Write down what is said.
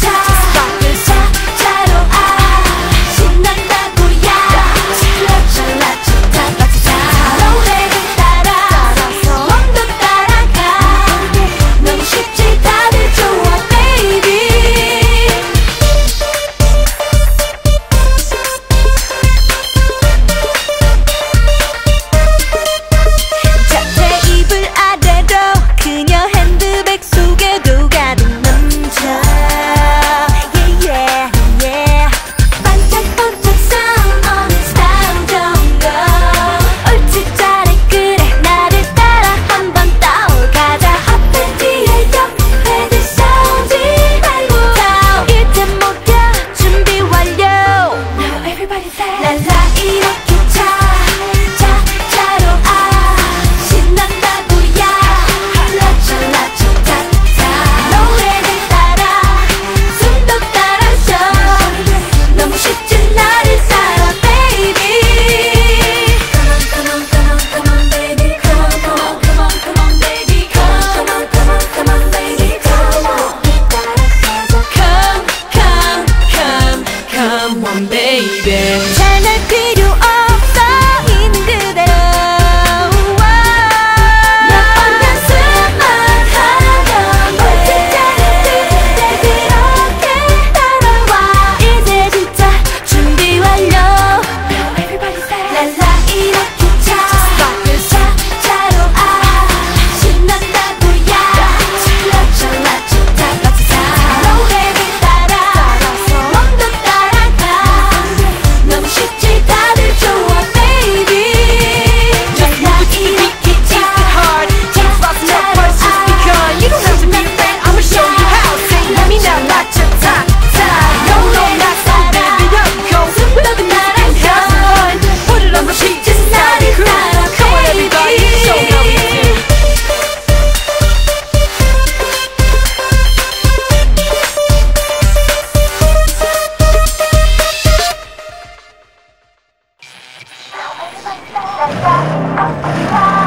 차 どうする?